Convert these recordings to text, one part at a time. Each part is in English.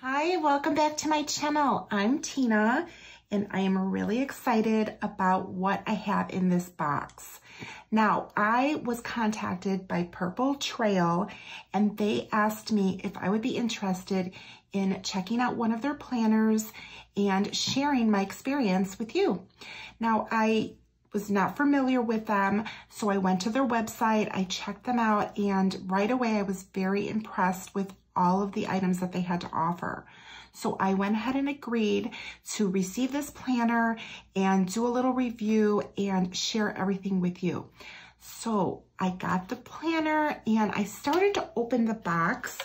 Hi, welcome back to my channel. I'm Tina and I am really excited about what I have in this box. Now, I was contacted by Purple Trail and they asked me if I would be interested in checking out one of their planners and sharing my experience with you. Now, I was not familiar with them, so I went to their website, I checked them out, and right away I was very impressed with all of the items that they had to offer. So I went ahead and agreed to receive this planner and do a little review and share everything with you. So I got the planner and I started to open the box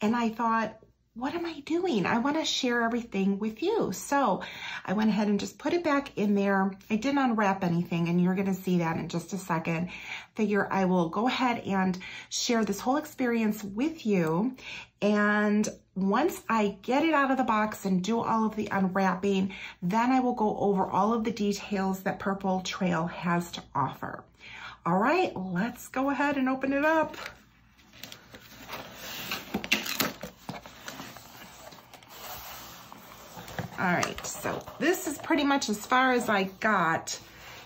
and I thought, what am I doing? I want to share everything with you. So I went ahead and just put it back in there. I didn't unwrap anything and you're going to see that in just a second. Figure I will go ahead and share this whole experience with you. And once I get it out of the box and do all of the unwrapping, then I will go over all of the details that Purple Trail has to offer. All right, let's go ahead and open it up. All right, so this is pretty much as far as I got.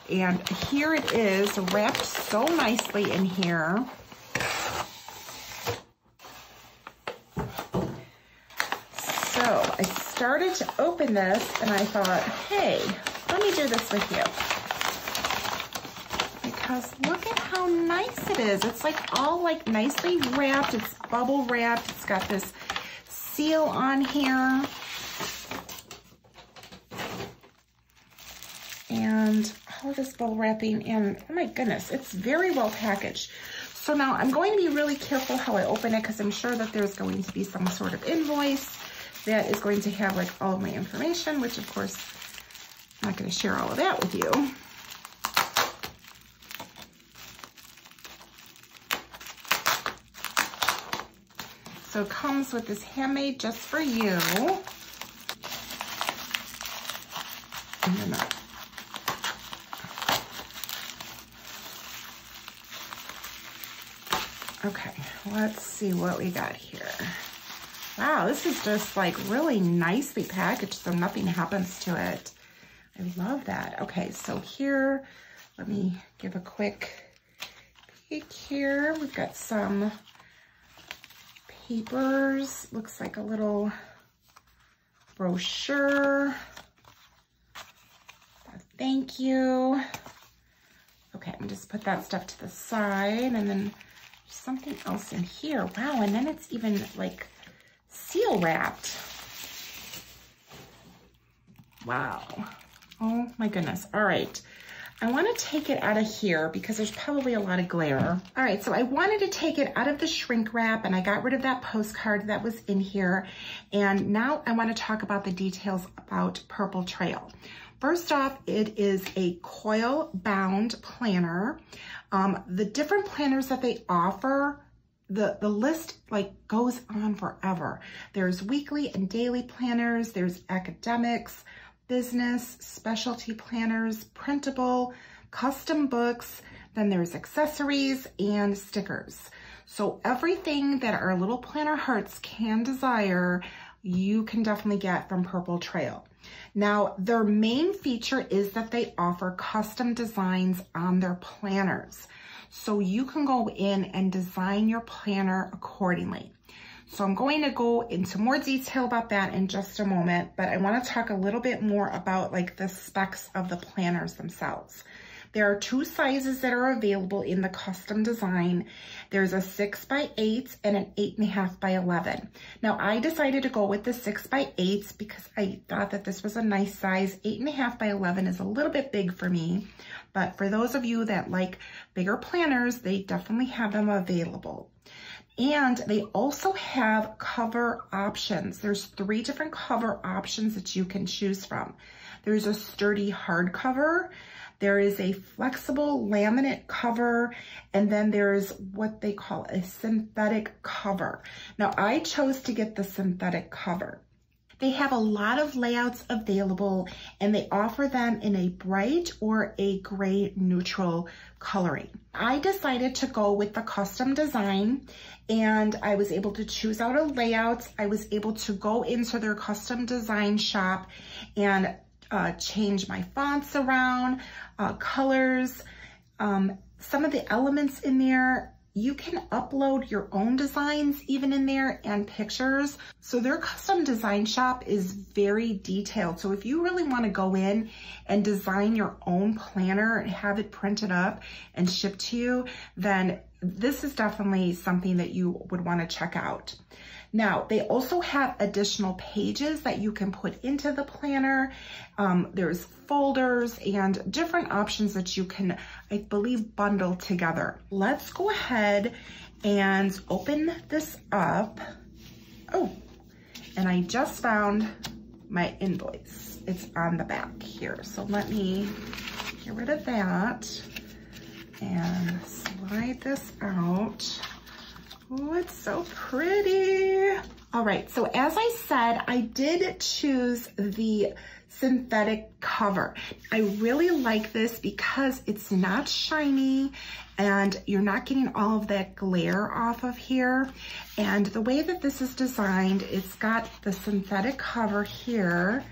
And here it is wrapped so nicely in here. So I started to open this and I thought, hey, let me do this with you. Because look at how nice it is. It's like all like nicely wrapped. It's bubble wrapped. It's got this seal on here. And all this bubble wrapping and oh my goodness, it's very well packaged. So now I'm going to be really careful how I open it because I'm sure that there's going to be some sort of invoice that is going to have like all of my information, which of course, I'm not going to share all of that with you. So it comes with this handmade just for you. And then Okay, let's see what we got here. Wow, this is just like really nicely packaged so nothing happens to it. I love that. Okay, so here, let me give a quick peek here. We've got some papers. Looks like a little brochure. Thank you. Okay, I'm just put that stuff to the side and then something else in here. Wow, and then it's even like seal wrapped. Wow. Oh my goodness. All right. I want to take it out of here because there's probably a lot of glare. All right, so I wanted to take it out of the shrink wrap and I got rid of that postcard that was in here. And now I want to talk about the details about Purple Trail. First off, it is a coil bound planner. Um, the different planners that they offer, the, the list like goes on forever. There's weekly and daily planners, there's academics, business, specialty planners, printable, custom books, then there's accessories and stickers. So everything that our little planner hearts can desire, you can definitely get from Purple Trail. Now, their main feature is that they offer custom designs on their planners. So you can go in and design your planner accordingly. So I'm going to go into more detail about that in just a moment, but I wanna talk a little bit more about like the specs of the planners themselves. There are two sizes that are available in the custom design. There's a six by eight and an eight and a half by 11. Now I decided to go with the six by eight because I thought that this was a nice size. Eight and a half by 11 is a little bit big for me, but for those of you that like bigger planners, they definitely have them available. And they also have cover options. There's three different cover options that you can choose from. There's a sturdy hardcover, there is a flexible laminate cover, and then there's what they call a synthetic cover. Now, I chose to get the synthetic cover. They have a lot of layouts available and they offer them in a bright or a gray neutral coloring. I decided to go with the custom design and I was able to choose out a layout. I was able to go into their custom design shop and uh, change my fonts around, uh, colors, um, some of the elements in there you can upload your own designs even in there and pictures. So their custom design shop is very detailed. So if you really wanna go in and design your own planner and have it printed up and shipped to you, then this is definitely something that you would wanna check out. Now, they also have additional pages that you can put into the planner. Um, there's folders and different options that you can, I believe, bundle together. Let's go ahead and open this up. Oh, and I just found my invoice. It's on the back here. So let me get rid of that and slide this out. Oh, it's so pretty. All right, so as I said, I did choose the synthetic cover. I really like this because it's not shiny and you're not getting all of that glare off of here. And the way that this is designed, it's got the synthetic cover here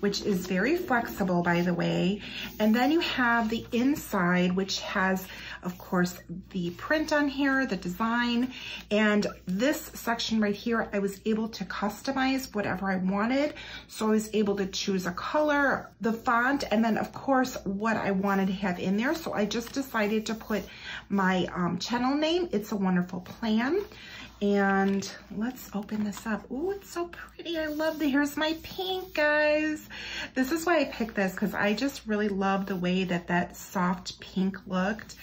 which is very flexible, by the way. And then you have the inside, which has, of course, the print on here, the design. And this section right here, I was able to customize whatever I wanted. So I was able to choose a color, the font, and then, of course, what I wanted to have in there. So I just decided to put my um, channel name, It's a Wonderful Plan. And let's open this up. Oh, it's so pretty. I love the, here's my pink, guys. This is why I picked this because I just really love the way that that soft pink looked.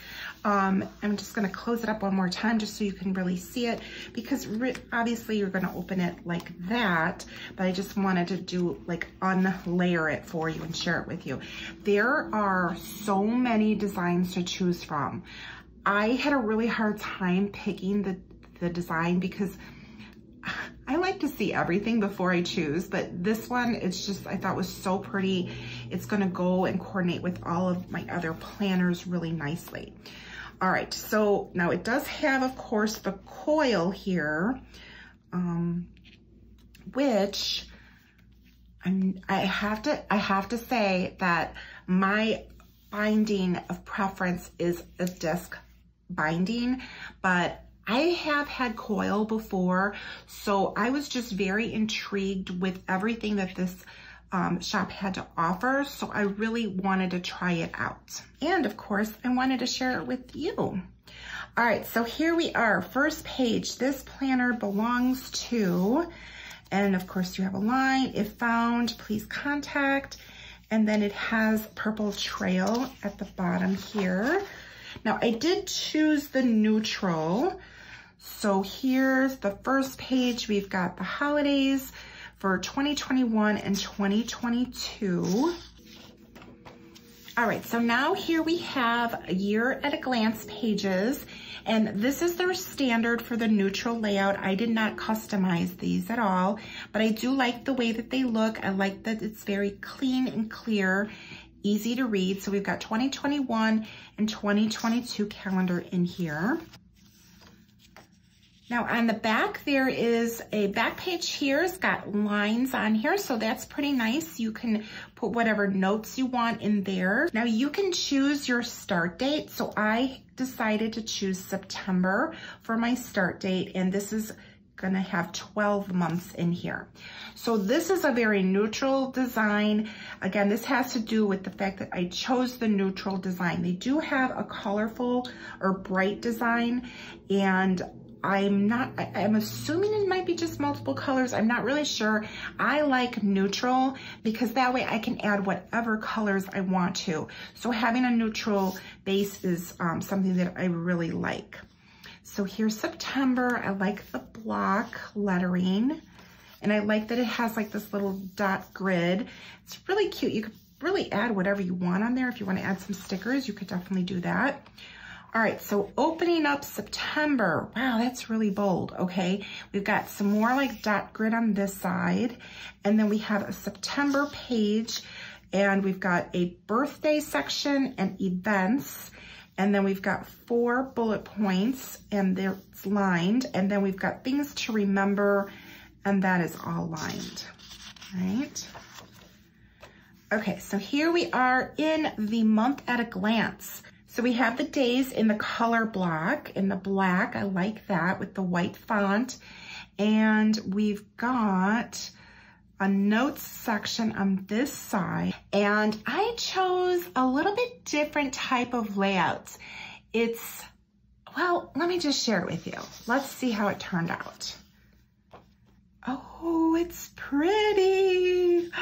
Um, I'm just gonna close it up one more time just so you can really see it because obviously you're gonna open it like that, but I just wanted to do like unlayer it for you and share it with you. There are so many designs to choose from. I had a really hard time picking the the design because I like to see everything before I choose, but this one, it's just, I thought was so pretty. It's gonna go and coordinate with all of my other planners really nicely. All right, so now it does have, of course, the coil here, um, which I'm, I have to, I have to say that my binding of preference is a disc binding, but I have had coil before, so I was just very intrigued with everything that this um, shop had to offer, so I really wanted to try it out. And of course, I wanted to share it with you. All right, so here we are, first page. This planner belongs to, and of course you have a line, if found, please contact. And then it has purple trail at the bottom here. Now I did choose the neutral, so here's the first page. We've got the holidays for 2021 and 2022. All right, so now here we have a year at a glance pages, and this is their standard for the neutral layout. I did not customize these at all, but I do like the way that they look. I like that it's very clean and clear, easy to read. So we've got 2021 and 2022 calendar in here. Now on the back, there is a back page here. It's got lines on here, so that's pretty nice. You can put whatever notes you want in there. Now you can choose your start date. So I decided to choose September for my start date, and this is gonna have 12 months in here. So this is a very neutral design. Again, this has to do with the fact that I chose the neutral design. They do have a colorful or bright design, and I'm not, I, am assuming it might be just multiple colors. I'm not really sure. I like neutral because that way I can add whatever colors I want to. So having a neutral base is um, something that I really like. So here's September. I like the block lettering. And I like that it has like this little dot grid. It's really cute. You could really add whatever you want on there. If you want to add some stickers, you could definitely do that. All right, so opening up September. Wow, that's really bold, okay? We've got some more like dot grid on this side, and then we have a September page, and we've got a birthday section and events, and then we've got four bullet points, and they're lined, and then we've got things to remember, and that is all lined, right? Okay, so here we are in the month at a glance. So we have the days in the color block, in the black. I like that with the white font. And we've got a notes section on this side. And I chose a little bit different type of layouts. It's, well, let me just share it with you. Let's see how it turned out. Oh, it's pretty.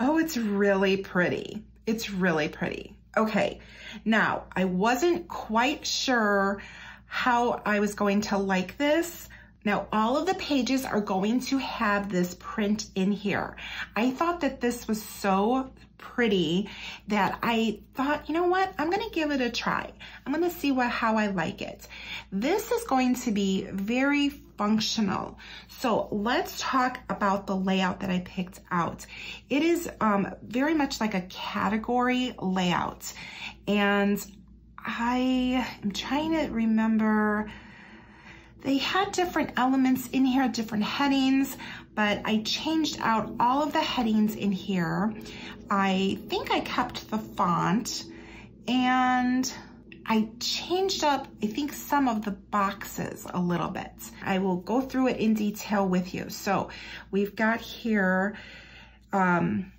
Oh, it's really pretty. It's really pretty. Okay, now I wasn't quite sure how I was going to like this. Now all of the pages are going to have this print in here. I thought that this was so pretty that I thought, you know what, I'm gonna give it a try. I'm gonna see what how I like it. This is going to be very functional. So let's talk about the layout that I picked out. It is um, very much like a category layout. And I am trying to remember, they had different elements in here, different headings, but I changed out all of the headings in here. I think I kept the font and I changed up, I think, some of the boxes a little bit. I will go through it in detail with you. So we've got here, um,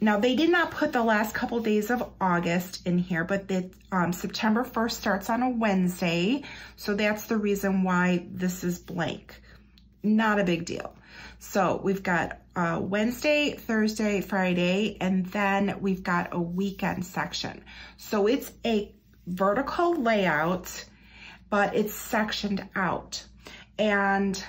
now they did not put the last couple days of August in here, but the um, September 1st starts on a Wednesday. So that's the reason why this is blank. Not a big deal. So we've got uh, Wednesday, Thursday, Friday, and then we've got a weekend section. So it's a vertical layout, but it's sectioned out. And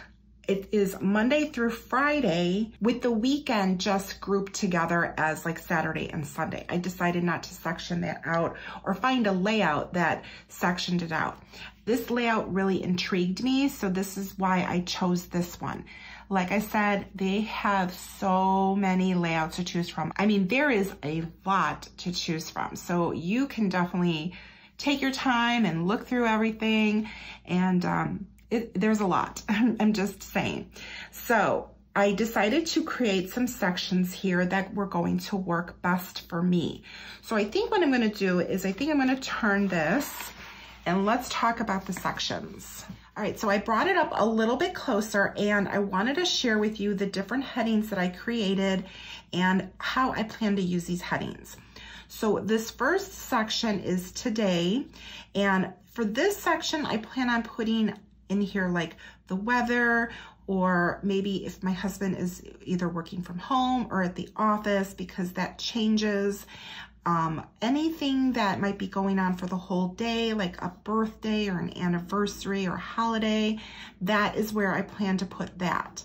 it is Monday through Friday with the weekend just grouped together as like Saturday and Sunday. I decided not to section that out or find a layout that sectioned it out. This layout really intrigued me, so this is why I chose this one. Like I said, they have so many layouts to choose from. I mean, there is a lot to choose from, so you can definitely take your time and look through everything. And um, it, there's a lot, I'm just saying. So I decided to create some sections here that were going to work best for me. So I think what I'm gonna do is I think I'm gonna turn this and let's talk about the sections. All right, so I brought it up a little bit closer and I wanted to share with you the different headings that I created and how I plan to use these headings. So this first section is today. And for this section, I plan on putting in here like the weather or maybe if my husband is either working from home or at the office because that changes. Um, anything that might be going on for the whole day, like a birthday or an anniversary or holiday, that is where I plan to put that.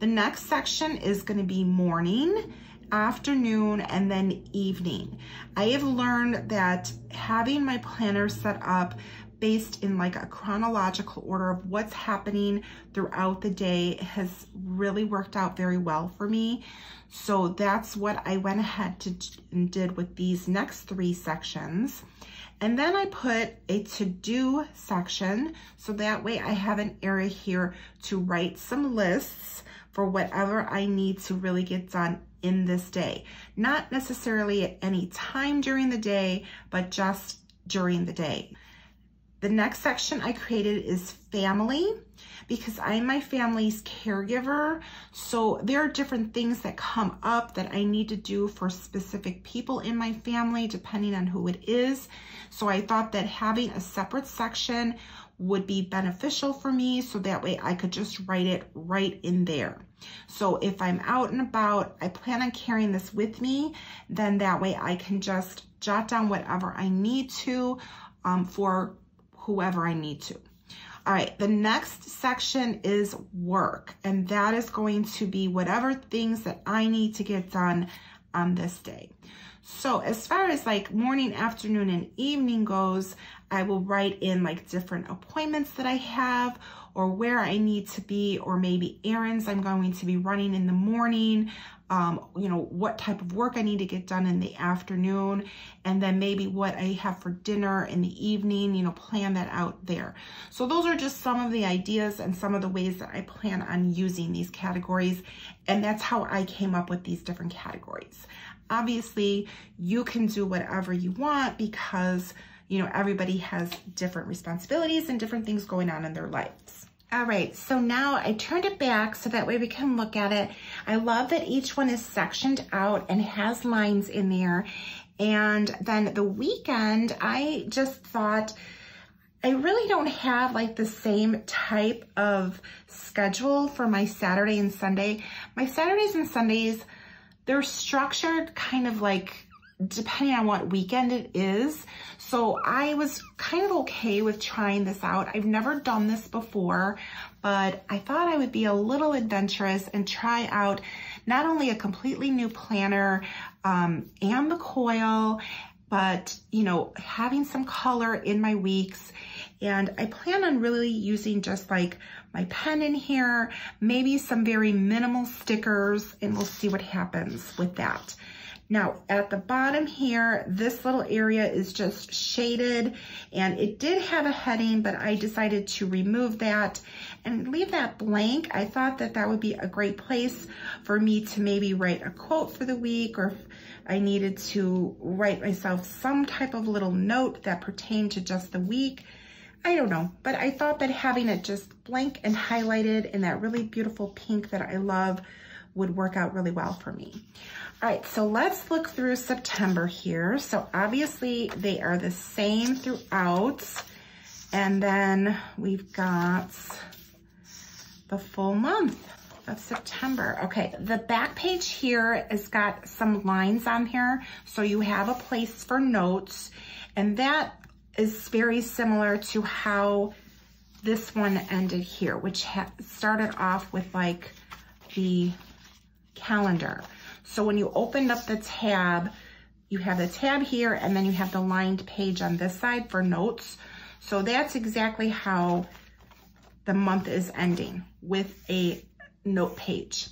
The next section is going to be morning afternoon, and then evening. I have learned that having my planner set up based in like a chronological order of what's happening throughout the day has really worked out very well for me. So that's what I went ahead to and did with these next three sections. And then I put a to-do section, so that way I have an area here to write some lists for whatever I need to really get done in this day. Not necessarily at any time during the day, but just during the day. The next section I created is family because I'm my family's caregiver. So there are different things that come up that I need to do for specific people in my family, depending on who it is. So I thought that having a separate section would be beneficial for me so that way I could just write it right in there. So if I'm out and about, I plan on carrying this with me, then that way I can just jot down whatever I need to um, for whoever I need to. All right, the next section is work, and that is going to be whatever things that I need to get done on this day. So as far as like morning, afternoon, and evening goes, I will write in like different appointments that I have or where I need to be or maybe errands I'm going to be running in the morning, um, you know, what type of work I need to get done in the afternoon, and then maybe what I have for dinner in the evening, you know, plan that out there. So those are just some of the ideas and some of the ways that I plan on using these categories. And that's how I came up with these different categories. Obviously, you can do whatever you want because you know, everybody has different responsibilities and different things going on in their lives. All right, so now I turned it back so that way we can look at it. I love that each one is sectioned out and has lines in there. And then the weekend, I just thought, I really don't have like the same type of schedule for my Saturday and Sunday. My Saturdays and Sundays, they're structured kind of like depending on what weekend it is. So I was kind of okay with trying this out. I've never done this before, but I thought I would be a little adventurous and try out not only a completely new planner um, and the coil, but you know, having some color in my weeks. And I plan on really using just like my pen in here, maybe some very minimal stickers, and we'll see what happens with that. Now at the bottom here, this little area is just shaded and it did have a heading, but I decided to remove that and leave that blank. I thought that that would be a great place for me to maybe write a quote for the week or I needed to write myself some type of little note that pertained to just the week. I don't know, but I thought that having it just blank and highlighted in that really beautiful pink that I love would work out really well for me. All right, so let's look through September here. So obviously they are the same throughout. And then we've got the full month of September. Okay, the back page here has got some lines on here. So you have a place for notes. And that is very similar to how this one ended here, which started off with like the calendar. So when you opened up the tab, you have the tab here and then you have the lined page on this side for notes. So that's exactly how the month is ending with a note page.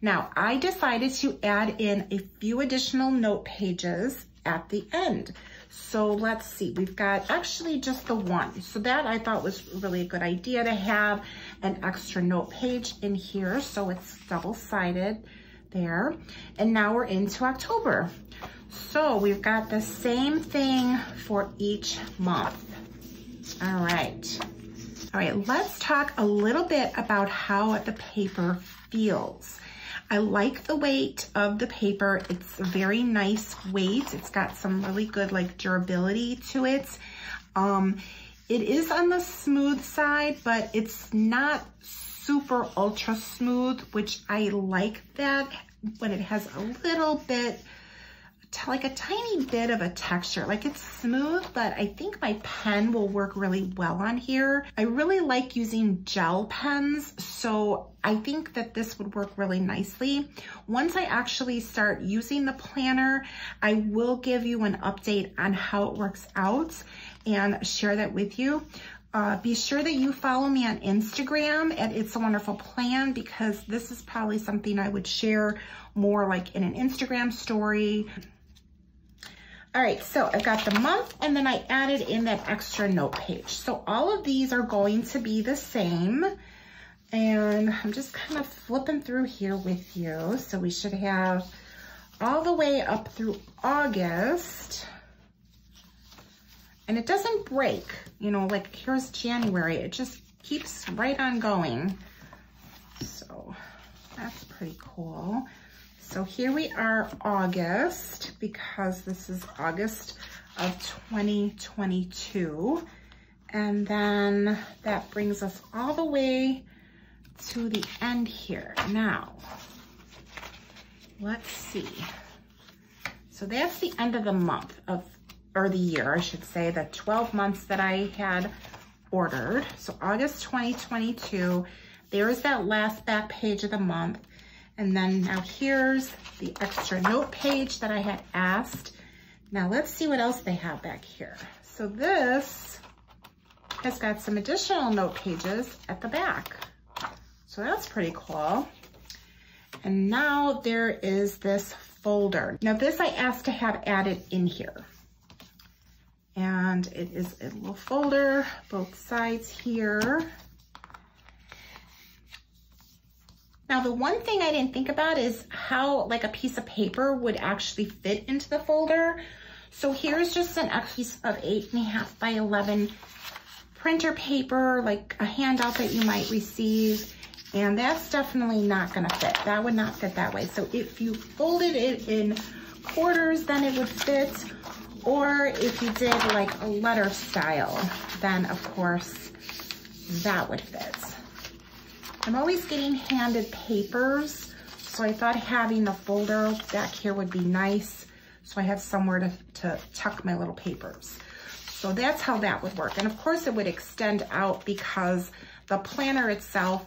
Now I decided to add in a few additional note pages at the end. So let's see, we've got actually just the one. So that I thought was really a good idea to have an extra note page in here. So it's double-sided there. And now we're into October. So we've got the same thing for each month. All right. All right, let's talk a little bit about how the paper feels. I like the weight of the paper. It's a very nice weight. It's got some really good like durability to it. Um, it is on the smooth side, but it's not super ultra smooth, which I like that when it has a little bit, like a tiny bit of a texture. Like it's smooth, but I think my pen will work really well on here. I really like using gel pens, so I think that this would work really nicely. Once I actually start using the planner, I will give you an update on how it works out and share that with you. Uh, be sure that you follow me on Instagram at It's a Wonderful Plan because this is probably something I would share more like in an Instagram story. All right, so I've got the month and then I added in that extra note page. So all of these are going to be the same. And I'm just kind of flipping through here with you. So we should have all the way up through August and it doesn't break, you know, like here's January. It just keeps right on going. So that's pretty cool. So here we are August because this is August of 2022. And then that brings us all the way to the end here. Now, let's see. So that's the end of the month of or the year, I should say, the 12 months that I had ordered. So August 2022, there's that last back page of the month. And then now here's the extra note page that I had asked. Now let's see what else they have back here. So this has got some additional note pages at the back. So that's pretty cool. And now there is this folder. Now this I asked to have added in here. And it is a little folder, both sides here. Now the one thing I didn't think about is how like a piece of paper would actually fit into the folder. So here's just an piece of eight and a half by 11 printer paper, like a handout that you might receive. And that's definitely not gonna fit. That would not fit that way. So if you folded it in quarters, then it would fit. Or if you did like a letter style, then of course that would fit. I'm always getting handed papers, so I thought having the folder back here would be nice. So I have somewhere to, to tuck my little papers. So that's how that would work. And of course it would extend out because the planner itself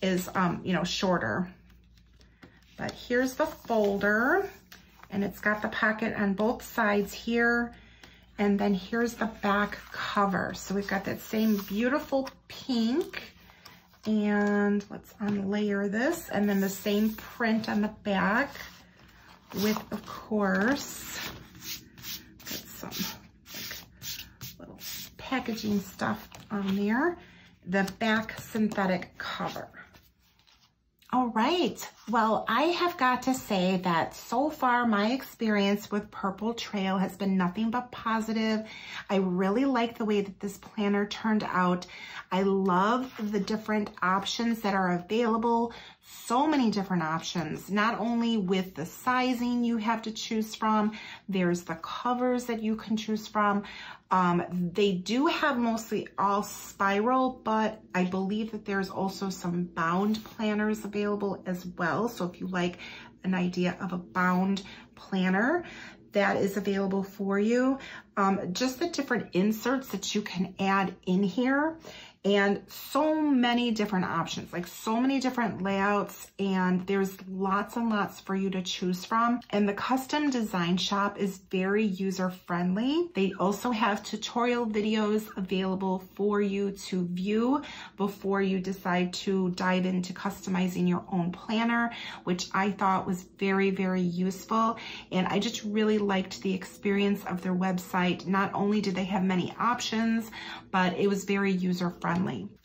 is, um, you know, shorter. But here's the folder and it's got the pocket on both sides here. And then here's the back cover. So we've got that same beautiful pink and let's unlayer this and then the same print on the back with, of course, got some like, little packaging stuff on there. The back synthetic cover. All right. Well, I have got to say that so far my experience with Purple Trail has been nothing but positive. I really like the way that this planner turned out. I love the different options that are available. So many different options, not only with the sizing you have to choose from, there's the covers that you can choose from. Um, they do have mostly all spiral, but I believe that there's also some bound planners available as well. So if you like an idea of a bound planner, that is available for you. Um, just the different inserts that you can add in here and so many different options, like so many different layouts and there's lots and lots for you to choose from. And the custom design shop is very user friendly. They also have tutorial videos available for you to view before you decide to dive into customizing your own planner, which I thought was very, very useful. And I just really liked the experience of their website. Not only did they have many options, but it was very user friendly.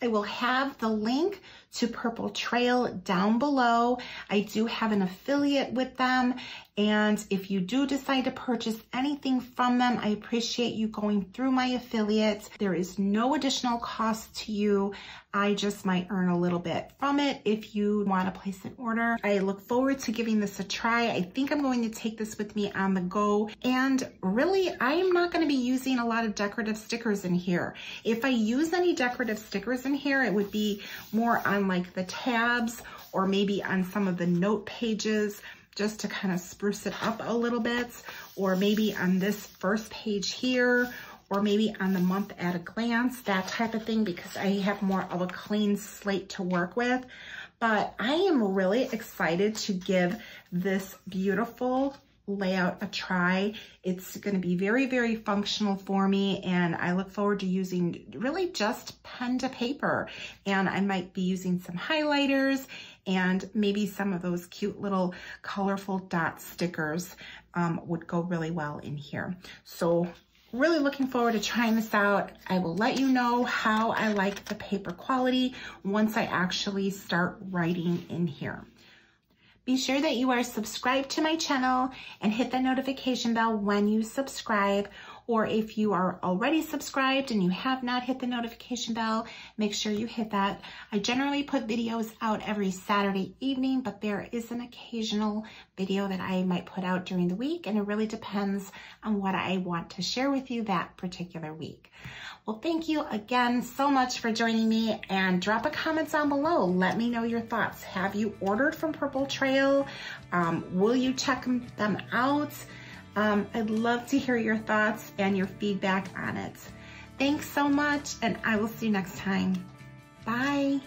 I will have the link to Purple Trail down below. I do have an affiliate with them. And if you do decide to purchase anything from them, I appreciate you going through my affiliates. There is no additional cost to you. I just might earn a little bit from it if you want to place an order. I look forward to giving this a try. I think I'm going to take this with me on the go. And really, I am not going to be using a lot of decorative stickers in here. If I use any decorative stickers in here, it would be more like the tabs or maybe on some of the note pages just to kind of spruce it up a little bit or maybe on this first page here or maybe on the month at a glance, that type of thing because I have more of a clean slate to work with. But I am really excited to give this beautiful layout a try. It's going to be very, very functional for me and I look forward to using really just pen to paper and I might be using some highlighters and maybe some of those cute little colorful dot stickers um, would go really well in here. So really looking forward to trying this out. I will let you know how I like the paper quality once I actually start writing in here. Be sure that you are subscribed to my channel and hit the notification bell when you subscribe. Or if you are already subscribed and you have not hit the notification bell, make sure you hit that. I generally put videos out every Saturday evening, but there is an occasional video that I might put out during the week, and it really depends on what I want to share with you that particular week. Well, thank you again so much for joining me and drop a comment down below. Let me know your thoughts. Have you ordered from Purple Trail? Um, will you check them out? Um, I'd love to hear your thoughts and your feedback on it. Thanks so much and I will see you next time. Bye.